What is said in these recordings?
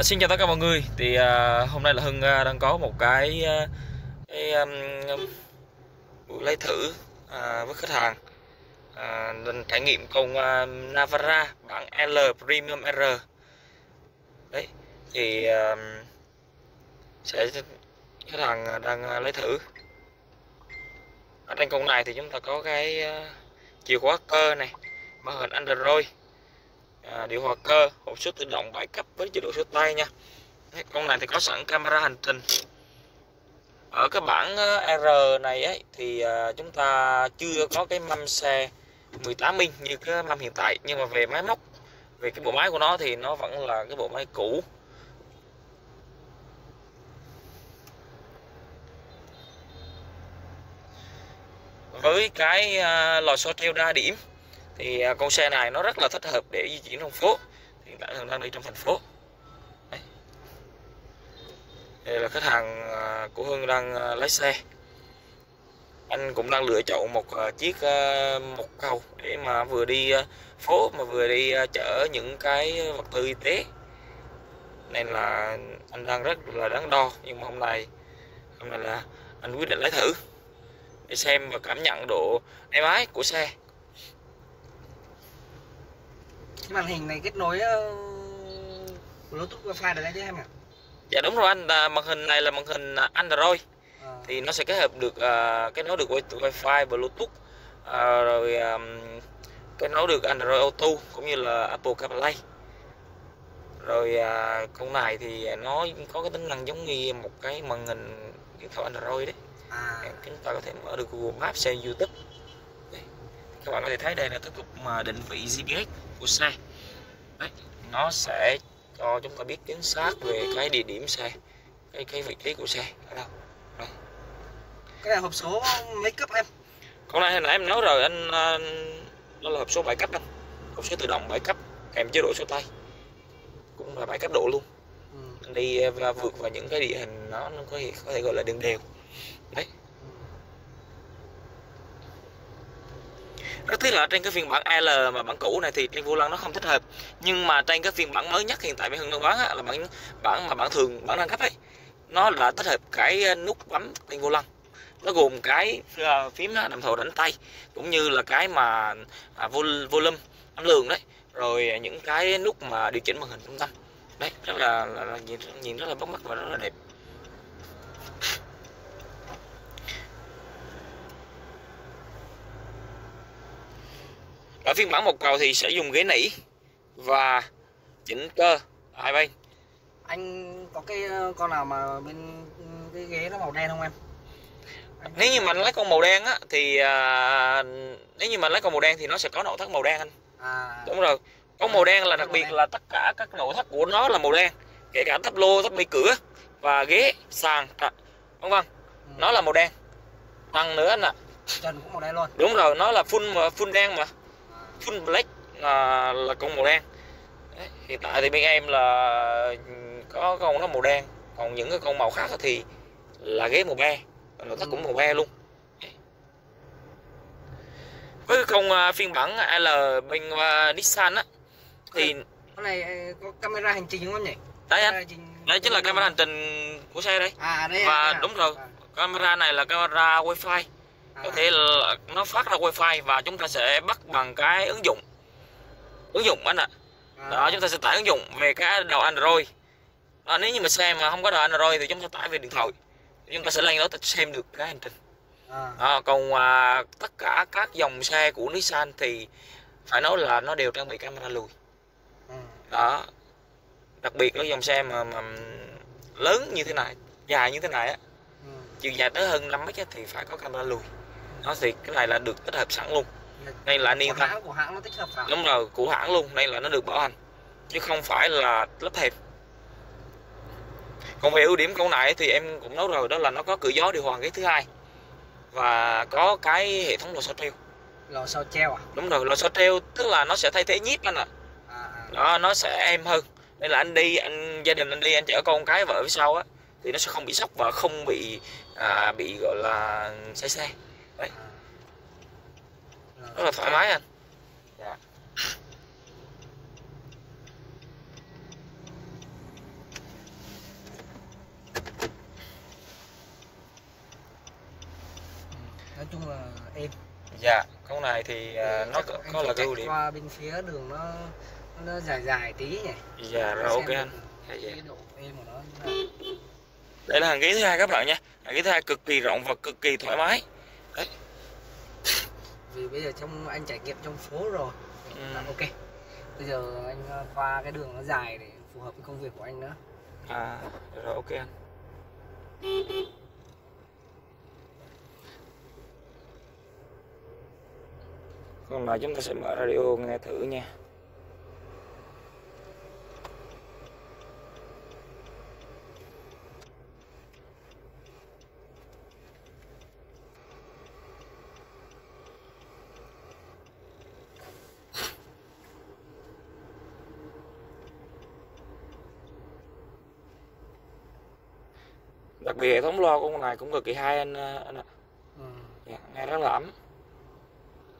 À, xin chào tất cả mọi người. Thì à, hôm nay là Hưng à, đang có một cái, à, cái um, buổi lấy thử à, với khách hàng. À, trải nghiệm con à, Navara bản L Premium R. Đấy thì à, sẽ khách hàng à, đang à, lấy thử. Ở trên con này thì chúng ta có cái à, chìa khóa cơ này màn hình Android à, điều hòa cơ hộp số tự động 7 cấp với chế độ số tay nha. Đấy, con này thì có sẵn camera hành trình. Ở cái bản ờ, R này ấy thì ờ, chúng ta chưa có cái mâm xe 18 inch như cái mâm hiện tại. Nhưng mà về máy móc về cái bộ máy của nó thì nó vẫn là cái bộ máy cũ. Với cái ờ, lò xo treo đa điểm thì à, con xe này nó rất là thích hợp để di chuyển trong phố. Hiện tại thường đang đi trong thành phố. Đây. đây là khách hàng à, của Hưng đang à, lái xe. Anh cũng đang lựa chọn một chiếc một cầu để mà vừa đi phố mà vừa đi chở những cái vật tư y tế. Nên là anh đang rất là đắn đo, nhưng mà hôm nay hôm nay là anh quyết định lấy thử để xem và cảm nhận độ êm ái của xe cái màn hình này kết nối uh, Bluetooth Wi-Fi được đấy chứ em ạ? Dạ đúng rồi anh, à, màn hình này là màn hình à, Android À. thì nó sẽ kết hợp được à, kết nối được wi- Wi-Fi, Bluetooth à, rồi à, kết nối được Android Auto cũng như là Apple CarPlay. Rồi à, con này thì nó có cái tính năng giống như một cái màn hình điện thoại Android đấy. À. Chúng ta có thể mở được Google Maps xem YouTube. Đây. Các bạn có thể thấy đây là cái cục mà định vị GPS của xe. Đấy, nó sẽ cho chúng ta biết chính xác về cái địa điểm xe, cái cái vị trí của xe ở đâu. Cái này hộp số mấy cấp em? con này hồi nãy em nói rồi anh nó là hộp số 7 cấp anh hộp số tự động 7 cấp kèm chế độ số tay cũng là 7 cấp độ luôn Ừ. đi à, và vượt vào những cái địa hình nó nó có thể, có thể gọi là đường đều đấy rất tiếc là trên cái phiên bản L mà bản cũ này thì trên vô lăng nó không thích hợp. Nhưng mà trên cái phiên bản mới nhất hiện tại bên Hưng đang bán á, là bản bản mà bản thường bản nâng cấp ấy nó là tích hợp cái ờ, nút bấm trên vô lăng. Nó gồm cái ờ, phím đồng hồ đánh tay cũng như là cái mà à, volume âm lượng đấy. Rồi những cái nút mà điều chỉnh màn hình trung tâm. Đấy rất là, là, là nhìn, nhìn rất là bắt mắt và rất là đẹp. Ở phiên bản một cầu thì sẽ dùng ghế nỉ và chỉnh cơ hai bên Anh có cái ờ, con nào mà bên cái ghế nó màu đen không em? Anh- nếu như mà anh lấy con màu đen á thì à, nếu như mà anh lấy con màu đen thì nó sẽ có nội thất màu đen anh À. đúng rồi con màu đen là đặc biệt là tất cả các nội thất của nó là màu đen kể cả tắp lô tắp bi cửa và ghế sàn à, vân vân Ừ. nó là màu đen tăng nữa anh ạ Trần cũng màu đen luôn. đúng rồi nó là full full đen mà À. full black là, là con màu đen Đấy, hiện tại thì bên em là có con nó màu đen còn những cái con màu khác thì là ghế màu be và nội thất cũng màu be luôn Đấy. với cái con à, phiên bản L bên à, Nissan á thì Con này ờ, có camera hành trình không em nhỉ? đấy anh đây chính là camera hành trình của xe đây À đây Và à, à. đúng rồi. À. camera này là camera wifi À. có thể là nó phát ra wifi và chúng ta sẽ bắt bằng cái ứng dụng ứng dụng anh ạ À. đó chúng ta sẽ tải ứng dụng về cái đầu android đó, nếu như mà xe mà không có đầu android thì chúng ta tải về điện thoại chúng ta sẽ lên đó ta xem được cái hành trình À. đó, còn à, tất cả các dòng xe của Nissan thì phải nói là nó đều trang bị camera lùi Ừ. đó đặc biệt là dòng xe mà, mà lớn như thế này dài như thế này á Ừ. chiều dài tới hơn 5 mét thì phải có camera lùi nó thì cái này là được tích hợp sẵn luôn. Đây là anh yên Của tâm hãng của hãng nó tích hợp vào. đúng rồi của hãng luôn. Đây là nó được bảo hành. Chứ không phải là lắp thêm. Còn về ưu điểm con này thì em cũng nói rồi đó là nó có cửa gió điều hòa ghế thứ hai. Và có cái hệ thống lò xo treo. Lò xo treo à? đúng rồi lò xo treo tức là nó sẽ thay thế nhíp anh ạ. À. à. đó nó sẽ êm hơn. Nên là anh đi anh gia đình anh đi anh chở con cái vợ phía sau á thì nó sẽ không bị sốc và không bị à, bị gọi là say xe đấy rất là thoải mái anh. Dạ. Ừ, nói chung là êm. dạ con này thì uh, nó có, có là cái ưu điểm. qua bên phía đường nó nó dài dài tí nhỉ? Dạ rồi ok anh. dạ, dạ. đây là hàng ghế thứ hai các bạn nha hàng ghế thứ hai cực kỳ rộng và cực kỳ thoải mái. vì bây giờ trong anh trải nghiệm trong phố rồi. Ừ. ok. Bây giờ anh ờ, qua cái đường nó dài để phù hợp với công việc của anh nữa. À rồi ok anh. Còn lại chúng ta sẽ mở radio nghe thử nha đặc biệt hệ thống loa của con này cũng cực kỳ hay anh ờ, anh ạ. Ừ. dạ, nghe rất là ấm.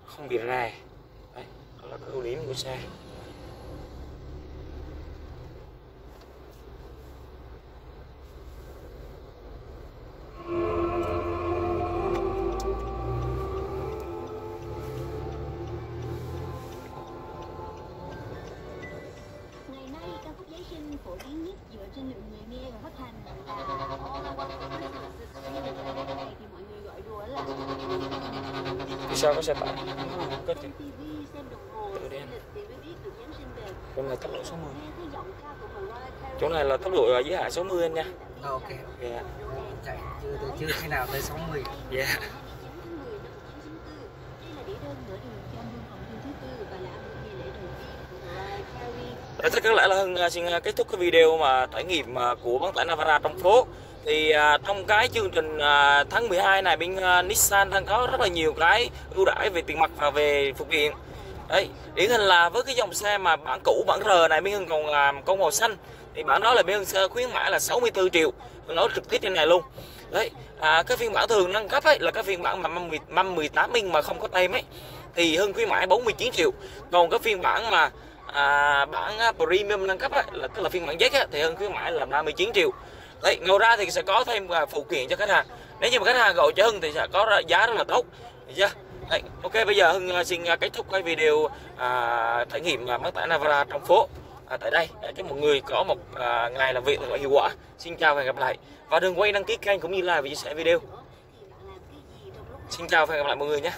Không bị rè. Đó là cái ưu điểm của xe trên hiệu người nghe và phát hành là Này thì mọi người gọi đùa là phía sau có xe tải có xem Tự đen xem chỗ này tốc độ 60 chỗ này là tốc độ ở giới hạn 60 anh nha ok yeah. chạy chưa từ chưa khi nào tới 60 yeah 29 tháng 10 năm 1994. Đây là đĩa đơn mở đường cho album phòng thu thứ tư và là album nghi lễ đầu tiên của Mariah Carey. Đấy, chắc có lẽ là Hưng à, xin à, kết thúc cái video mà trải nghiệm à, của bán tải Navara trong phố. Thì à, trong cái chương trình à, tháng 12 này bên à, Nissan đang có rất là nhiều cái ưu đãi về tiền mặt và về phụ kiện. Đấy điển hình là với cái dòng xe mà bản cũ bản R này bên Hưng còn làm con màu xanh. Thì bản đó là bên Hưng khuyến mãi là 64 triệu. Hưng nói trực tiếp trên này luôn. Đấy à, cái phiên bản thường nâng cấp ấy là cái phiên bản mà mâm 10 mâm 18 inch mà không có tem ấy thì Hưng khuyến mãi 49 triệu. Còn cái phiên bản mà à, bản à, premium nâng cấp á, là tức là phiên bản Z á, thì hơn khuyến mãi là 39 triệu. Đấy ngoài ra thì sẽ có thêm à, phụ kiện cho khách hàng. Nếu như mà khách hàng gọi cho Hưng thì sẽ có giá rất là tốt. Yeah. đấy, ok bây giờ Hưng à, xin kết thúc cái video à, trải nghiệm à, bán tải Navara trong phố à, tại đây để cho mọi người có một à, ngày làm việc thật là hiệu quả. Xin chào và hẹn gặp lại. Và đừng quên đăng ký kênh cũng như là chia sẻ video. Xin chào và hẹn gặp lại mọi người nhé.